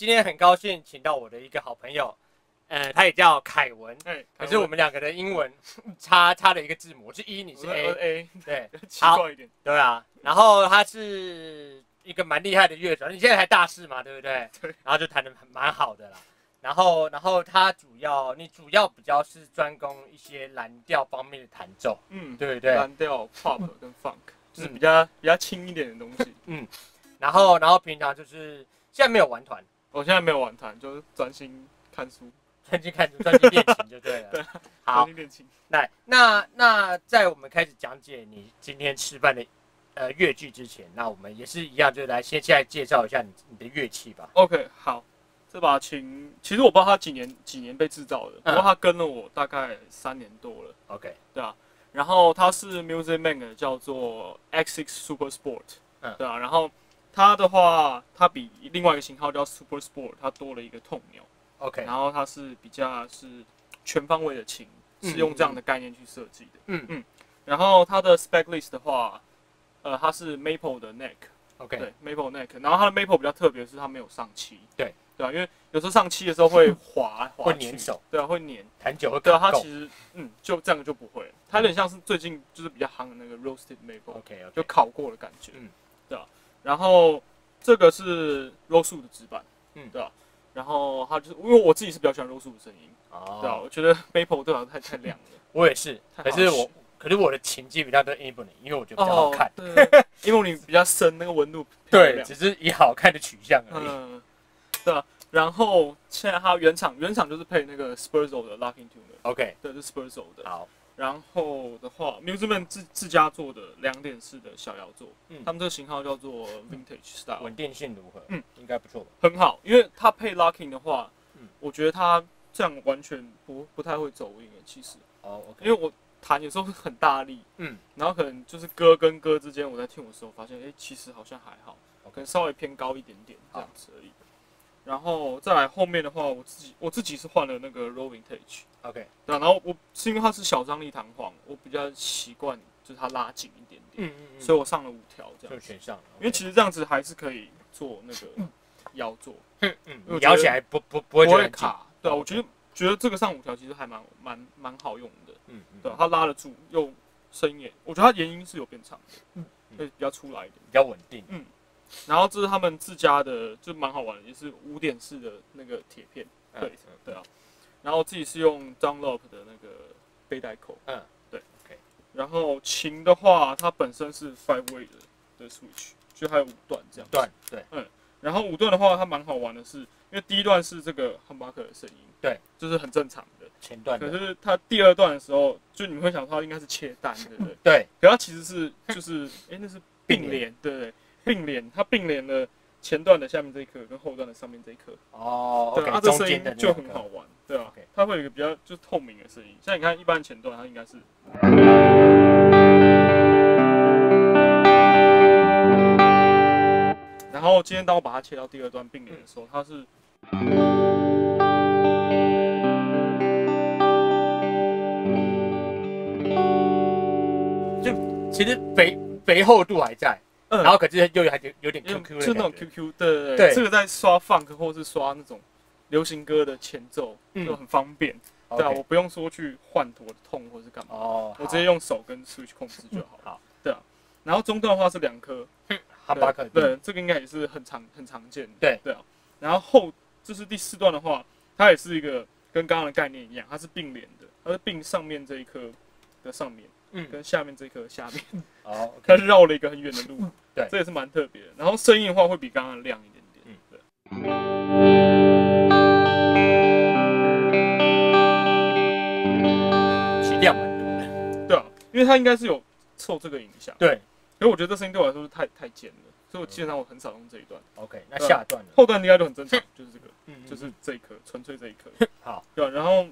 今天很高兴请到我的一个好朋友，呃，他也叫凯文，哎，可是我们两个的英文 差差了一个字母，我是 E，你是 A，A，对 奇怪一点。对啊。然后他是一个蛮厉害的乐手，你现在还大四嘛，对不对？对。然后就弹的蛮好的啦。然后，然后他主要，你主要比较是专攻一些蓝调方面的弹奏，嗯，对不对？蓝调、pop 跟 funk，就是比较比较轻一点的东西。嗯然后，然后平常就是现在没有玩团，我现在没有玩弹，就是专心看书，专心看书，专心练琴就对了。对 好专，心练琴。来，那那在我们开始讲解你今天吃饭的呃乐剧之前，那我们也是一样，就来先现在介绍一下你你的乐器吧。OK，好，这把琴其实我不知道它几年几年被制造的，不过它跟了我大概三年多了，OK，对啊。然后它是 Music Man 的，叫做 X6 Super Sport，嗯对啊。然后它的话，它比另外一个型号叫 Super Sport，它多了一个痛钮。OK，然后它是比较是全方位的琴，嗯是用这样的概念去设计的。嗯嗯。然后它的 spec list 的话，呃，它是 maple 的 neck，OK，对，maple neck。然后它的 maple 比较特别，是它没有上漆。对。对啊，因为有时候上漆的时候会滑滑去会粘手，对啊，会粘。弹久了对啊，它其。实嗯，就这样就不会了。它有点像是最近就是比较夯的那个 roasted maple，OK 就 OK，烤过的感觉。嗯嗯，对啊。然后这个是 rose 树的纸板，嗯嗯，对啊。然后它就是因为我自己是比较喜欢 rose 树的声音，对啊，哦，我觉得 maple 对我来说太太亮了。我也是，可是我可是我的琴基比较对 Ebony，因为我觉得比较好看。哦对，因为你比较深，那个纹路对，只是以好看的取向而已。嗯，对啊。然后现在它原厂原厂就是配那个 Spurzo 的 Locking Tune 的，OK，对，是 Spurzo 的。好，然后的话，Musicman 自自家做的两点式的小摇座，嗯。他们这个型号叫做 Vintage Style，稳定性如何？嗯，应该不错吧？很好，因为它配 Locking 的话，嗯。我觉得它这样完全不不太会走音的，其实，哦，OK，因为我弹有时候会很大力，嗯。然后可能就是歌跟歌之间，我在听的时候发现，哎、其实好像还好，可能稍微偏高一点点这样子而已。然后再来后面的话，我自己我自己是换了那个 Roll Vintage，OK，对啊、然后我是因为它是小张力弹簧，我比较习惯就是它拉紧一点点，嗯嗯嗯，所以我上了五条这就样。因为其实这样子还是可以做那个腰座，嗯嗯，我觉得摇起来不不不不会觉得卡。对啊，哦我觉得觉得这个上五条其实还蛮蛮蛮好用的，嗯嗯，对啊，它拉得住，又声音也，我觉得它延音是有变长的，嗯会比较出来一点。比较稳定。然后这是他们自家的，就蛮好玩的，也是五点式的那个铁片，嗯。对对啊。然后自己是用 Dunlop 的那个背带扣，嗯，对。OK 然后琴的话，它本身是 five way 的的 switch，就还有五段这样。段对，嗯。然后五段的话，它蛮好玩的是，因为第一段是这个 humbucker 的声音，对，就是很正常的。前段可是它第二段的时候，就你们会想说它应该是切蛋，对不对？对。可它其实是就是，哎、那是并并联，对不对？并联，它并联了前段的下面这一颗跟后段的上面这一颗，哦它这声音就很好玩，对啊它会有一个比较就是透明的声音，像你看一般前段它应该是，然后今天当我把它切到第二段并联的时候，它是就其实肥肥厚度还在，嗯。然后可是又有点有点就 QQ 就那种 QQ，对对对对，这个在刷 funk 或是刷那种流行歌的前奏嗯。就很方便，对啊我不用说去换我的痛或是干嘛，哦，我直接用手跟 switch 控制就好。好，对啊，然后中段的话是两颗，哈巴克对，对，这个应该也是很常很常见的。对。对啊，然后后这是第四段的话，它也是一个跟刚刚的概念一样，它是并联的，它是并上面这一颗的上面嗯，跟下面这一颗下面，哦它是绕了一个很远的路。对这也是蛮特别的。然后声音的话会比刚刚亮一点点。嗯对。起亮蛮多的，对啊，因为它应该是有受这个影响。对所以我觉得这声音对我来说是太太尖了，所以我基本上我很少用这一段。，OK，那下段呢？后段应该就很正常，就是这个，嗯就是这一颗，纯粹这一颗。好对啊，然后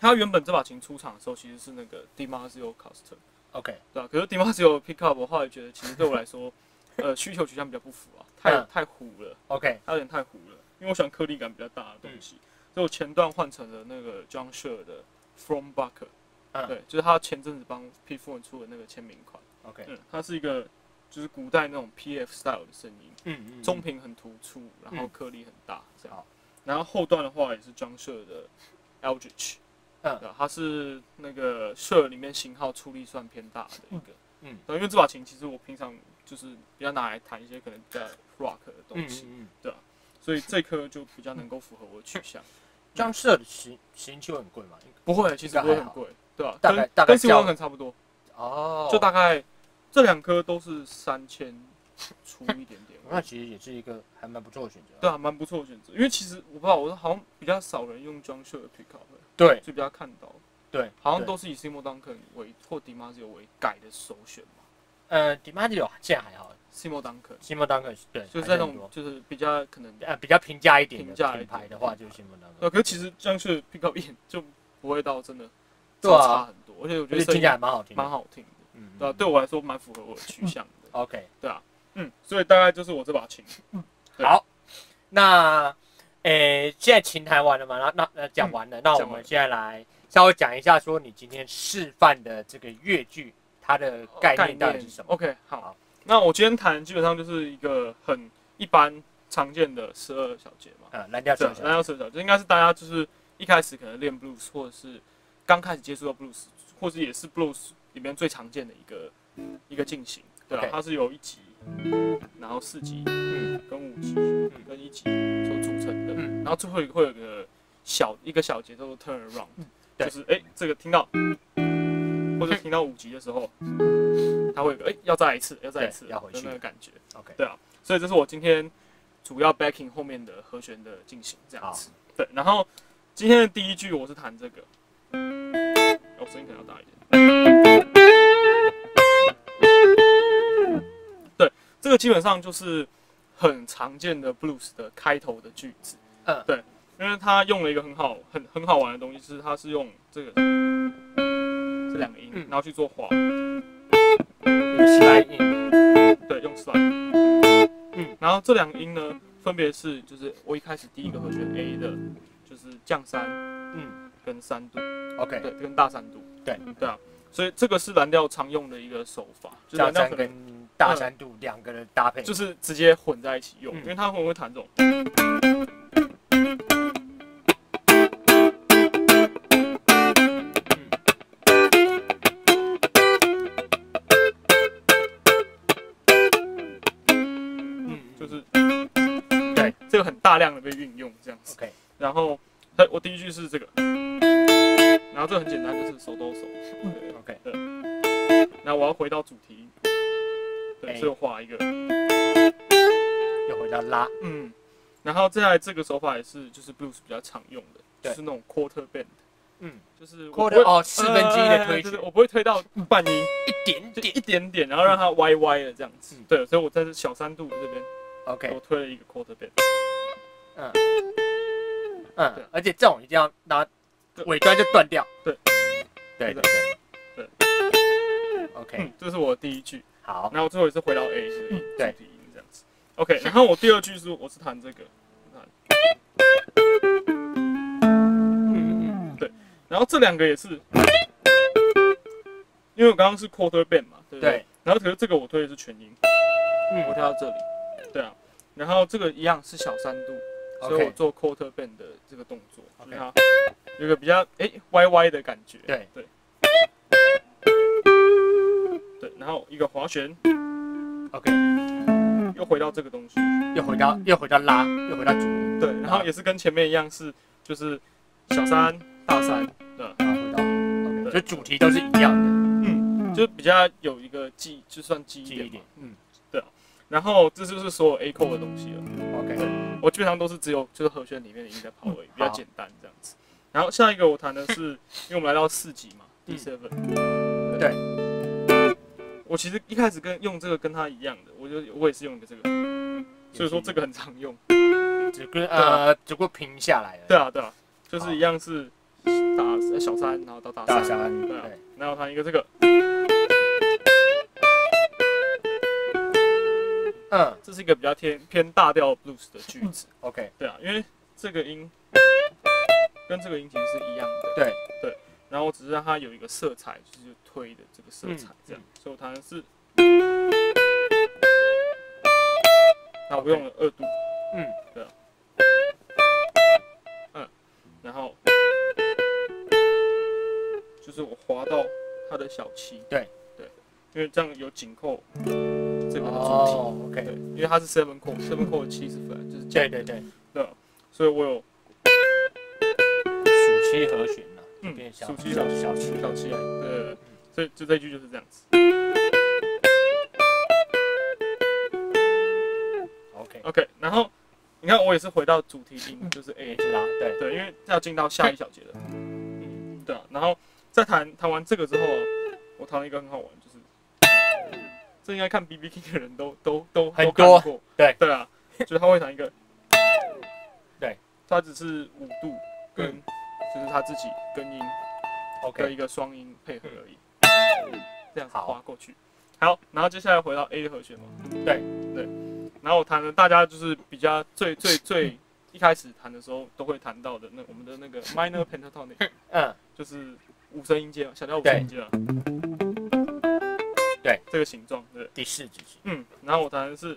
它原本这把琴出厂的时候其实是那个 Dimarzio Custom，，OK，对啊，可是 Dimarzio Pickup 我后来觉得其实对我来说，呃，需求取向比较不符啊，太嗯。太糊了，OK，它有点太糊了，因为我喜欢颗粒感比较大的东西，所以我前段换成了那个 John s h e r 的 From Bucker，嗯。对，就是他前阵子帮 P f o r 出的那个签名款。OK，嗯，它是一个就是古代那种 P F style 的声音，嗯嗯，中频很突出，然后嗯。颗粒很大，这样。然后后段的话也是装设的 Eldritch，嗯对啊，它是那个 Shure 里面型号出力算偏大的一个。嗯对，因为这把琴其实我平常就是比较拿来弹一些可能比较 rock 的嗯东西，嗯嗯，所以这颗就比较能够符合我的取向。装设的行行就很贵嘛？不会，其实不会很贵，对吧、大概跟大概跟 C 可能差不多，哦，就大概这两颗都是三千 出一点点。那其实也是一个还蛮不错的选择。对啊，蛮不错的选择。因为其实我不知道，我好像比较少人用装设的 pickup，对。就比较看到，对，好像都是以 Simo Duncan 为或 DiMaggio 为改的首选嘛。呃 d i m a g i o 现在还好，Simo Duncan，Simo Duncan 对，就是在那种就是比较可能，呃比较平价一点的平价牌的话，就是西莫当呃，克，可是其实装设 pickup 一点就不会到真的对啊差很多，而且我觉得听起来蛮好听，蛮好听的，嗯，对啊，嗯。对我来说蛮符合我的取向的，OK，嗯，所以大概就是我这把琴，嗯。好，那诶，现在琴弹完了嘛？那那呃讲完了，那我们现在来稍微讲一下，说你今天示范的这个乐句，它的概念到底是什么？？OK，好。好，那我今天弹基本上就是一个很一般常见的十二小节嘛，呃，蓝调十二小节，蓝调十二小节。应该是大家就是一开始可能练 blues 或者是刚开始接触到 blues，或是也是 blues 里面最常见的一个一个进行，对啊 OK 它是有一级，然后四级嗯。跟五级嗯。跟一级所组成的，嗯。然后最后一个会有个小一个小节叫做 turn around，对。就是哎、这个听到或者听到五级的时候，它会有个哎、要再来一次，要再来一次要回去。那个感觉，，OK，对啊，所以这是我今天主要 backing 后面的和弦的进行这样子，对，然后今天的第一句我是弹这个，我声音可能要大一点，这个基本上就是很常见的 blues 的开头的句子。嗯。对，因为他用了一个很好、很很好玩的东西，是他是用这个这两个音，嗯。然后去做滑，用 slide in，对，用 slide。嗯，然后这两个音呢，分别是就是我一开始第一个和弦 A 的，就是降三嗯。跟三度，，OK，对，跟大三度，对。对啊，所以这个是蓝调常用的一个手法，就是降蓝调可能大三度两个人搭配，就是直接混在一起用，嗯。因为他很会弹这种。嗯，就是对。这个很大量的被运用这样子。OK，然后，它我第一句是这个，然后这个很简单，就是手抖手。对 OK，然后我要回到主题，对所以我画一个，又回到拉，嗯，然后再来这个手法也是就是 blues 比较常用的，就是那种 quarter bend，嗯。就是我 quarter- 哦四分之一的推旋呃对对我不会推到半音，一点点。一点点，然后让它歪歪的这样子。嗯。对，所以我在这小三度这边，，OK，我推了一个 quarter bend。嗯。对，而且这种一定要拿对。尾端就断掉，对，对对对。对。对，OK，嗯，这是我第一句。好，然后最后也是回到 A 这个音，这样子。OK，然后我第二句是我是弹这个，弹嗯嗯然后这两个也是，因为我刚刚是 quarter bend 嘛，对不对？对，然后可是这个我推的是全音，我嗯跳到这里，对啊。然后这个一样是小三度，所以我做 quarter bend 的这个动作就是它有一个比较哎歪歪的感觉，对。对然后一个滑旋，，OK，又回到这个东西，又回到又回到拉，又回到主。音，对。然后也是跟前面一样是就是小三大三，对。然后回到，OK，对。就主题都是一样的，嗯，就比较有一个记，就算记忆记忆点嗯然后这就是所有 A 扣的东西了。，OK，我基本上都是只有就是和弦里面的音在跑而已，比较简单这样子。然后下一个我弹的是，因为我们来到四级嘛嗯，D seven。对。我其实一开始跟用这个跟他一样的，我就我也是用的这个，所以说这个很常用。只不过呃，只不过平下来了，对，啊对啊，就是一样是打小三，然后到大大三，三，对啊，然后弹一个这个，嗯。这是一个比较偏偏大调 blues 的句子。，OK，对啊，因为这个音跟这个音其实是一样的。对对，然后我只是让它有一个色彩，就是推的这个色彩这样，嗯所以我弹的是，那我用了二度，嗯，对啊，嗯，然后就是我滑到它的小七，对。对，因为这样有紧扣这个的主哦题，，OK，对，因为它是 seven chord，seven chord 七是 flat，就是，对对对，对啊，所以我有暑期和弦嗯。小暑期小小七小七，对对对，所以就这一句就是这样子。，OK，OK，然后你看我也是回到主题音，就是 A，是拉，对，对，因为要进到下一小节了，嗯，对啊，然后在弹弹完这个之后啊，我弹了一个很好玩，就是这应该看 BB King 的人都都都都很多看过，对。对啊，就是他会弹一个，对，他只是五度跟嗯就是他自己根音的 OK，一个双音配合而已，这样子好。滑过去。好，然后接下来回到 A 的和弦嘛，对。对，然后我弹的大家就是比较最最最一开始弹的时候都会弹到的那我们的那个 minor pentatonic，嗯，就是五声音阶嘛，小调五声音阶嘛，对，这个形状，对，第四支是嗯，然后我弹的是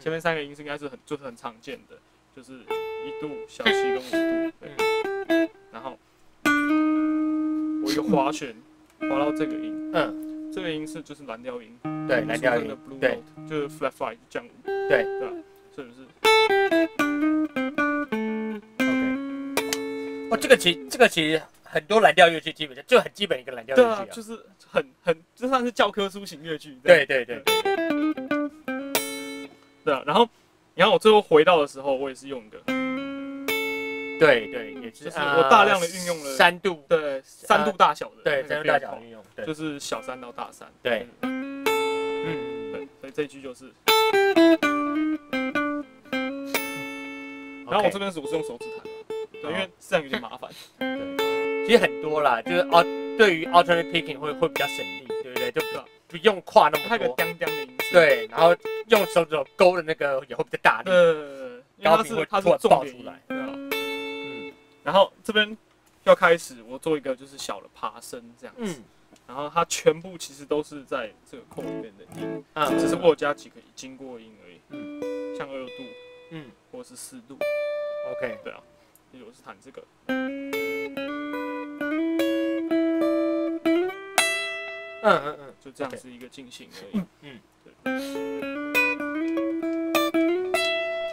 前面三个音是应该是很就是很常见的，就是一度、小七跟五度，对，然后我一个滑弦滑到这个音，嗯，这个音是就是蓝调音，对，蓝调音的 blue，note，就是 flat five 降五，对。对吧？所以是，OK，哦，这个其实这个其实很多蓝调乐器基本上就很基本一个蓝调乐器啊，就是很很就算是教科书型乐器，对。对对对，对啊。然后然后我最后回到的时候，我也是用一个对对，也是就是我大量的运用了呃三度，对三度大小的，对三度大小运用，对，就是小三到大三，对嗯，嗯，对，所以这一句就是。然然后我这边是我是用手指弹的，对，因为这样有点麻烦。其实很多啦，就是哦，对于 alternate picking 会会比较省力，对不对？就不不用跨那它有个么多，当当的音色，对，然后用手指头勾的那个也会比较大力，呃，因为它高频会是它突然爆出来，然后这边要开始，我做一个就是小的爬升这样子，嗯。然后它全部其实都是在这个空里面的音，啊，只是我有加几个经过音而已，嗯。像二度嗯。或者是四度，，OK，对啊，所以我是弹这个，嗯嗯嗯，就这样是一个进行而已，嗯对，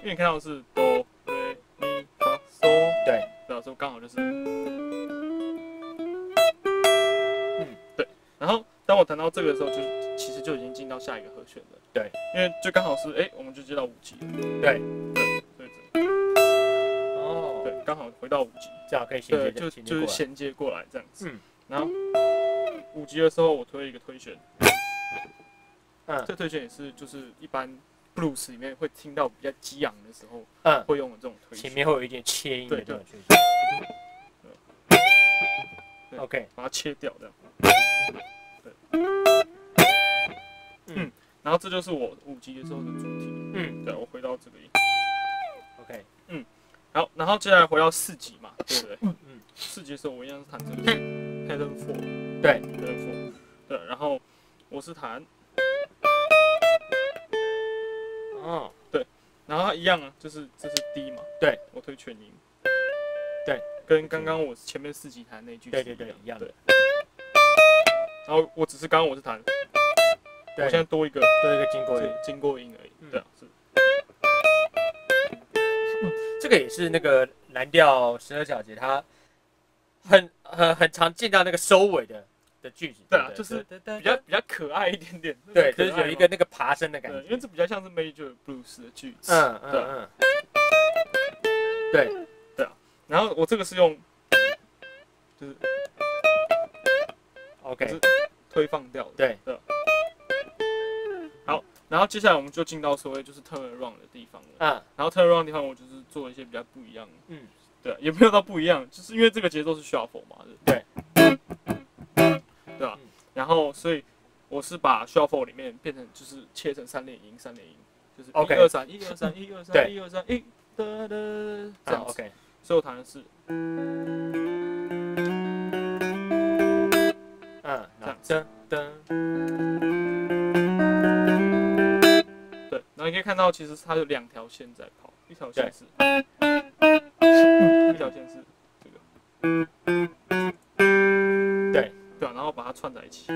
因为你看到的是哆瑞咪发嗦，对，刚好就是，嗯，对。然后当我弹到这个的时候，就其实就已经进到下一个和弦了。对，因为就刚好是哎、我们就接到五级。了。对，对，所以这哦，对刚好回到五级，这样可以衔接对，就就是衔接过来这样子。嗯。然后五级的时候，我推一个推弦，嗯。这推弦也是就是一般 blues 里面会听到比较激昂的时候嗯，会用的这种推弦，前面会有一点切音的对这种曲对 OK，把它切掉这样。嗯。然后这就是我五级的时候的主题。嗯。对，我回到这个音。，OK，嗯好，然后接下来回到四级嘛，对不对？嗯。四级的时候我一样是弹这个。pattern four，对，pattern four，对，然后我是弹，哦，然后它一样啊，就是这是 D 嘛，对，我推全音，对，跟刚刚我前面四级弹那句对是对对一样。的对。然后我只是刚刚我是弹，我，现在多一个多一个经过音，经过音而已，嗯。对啊，是，这个也是那个蓝调十二小节，它很很很常见到那个收尾的的句子，不对？啊就是比比较比较可爱一点点，对，就是有一个那个爬升的感，觉，因为这比较像是 major blues 的句子，嗯嗯对嗯，对，然后我这个是用，就是 OK，是推放掉的。对。对。好，然后接下来我们就进到所谓就是 turn around 的地方了。嗯然后 turn around 的地方，我就是做一些比较不一样的，嗯，对，也没有到不一样，就是因为这个节奏是 shuffle 嘛，对，对？吧、嗯然后所以我是把 shuffle 里面变成就是切成三连音，三连音，就是一二三一二三一二三对。一二三一哒哒这啊样子。OK，所以我弹的是。嗯，然后噔噔，对，然后看到，其实它有两条线在跑，一条线是，一条线是这个，对。对啊，然后把它串在一起，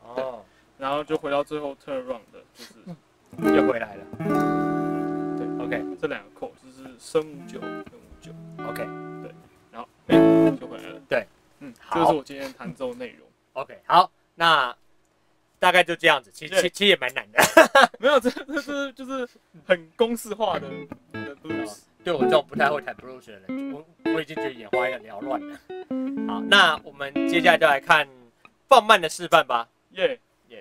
哦，然后就回到最后 turn around 的，就是。又回来了。这两个扣就是升五九跟五九，OK，对，然后就回来了，对，嗯，好，这是我今天弹奏内容，OK，好，那大概就这样子，其实其实也蛮难的，没有，这这是就是很公式化的，对我这种不太会弹布鲁斯的人，我我已经觉得眼花缭乱了。好，那我们接下来就来看放慢的示范吧，耶。耶。